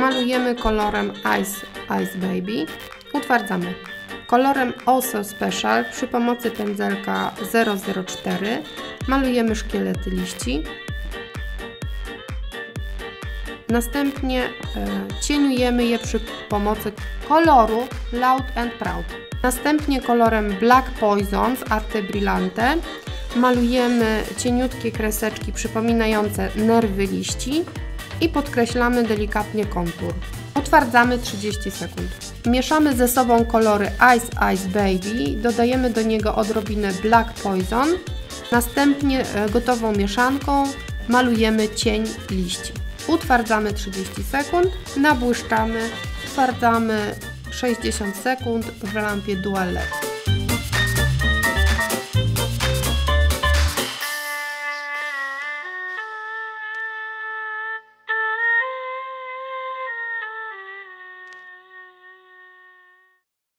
malujemy kolorem Ice Ice Baby. Utwardzamy. Kolorem Also Special przy pomocy pędzelka 004 malujemy szkielety liści. Następnie e, cieniujemy je przy pomocy koloru Loud and Proud. Następnie kolorem Black Poison z Arte Brillante malujemy cieniutkie kreseczki przypominające nerwy liści i podkreślamy delikatnie kontur. Utwardzamy 30 sekund. Mieszamy ze sobą kolory Ice Ice Baby, dodajemy do niego odrobinę Black Poison, następnie e, gotową mieszanką malujemy cień liści. Utwardzamy 30 sekund, nabłyszczamy, utwardzamy 60 sekund w lampie Dual LED.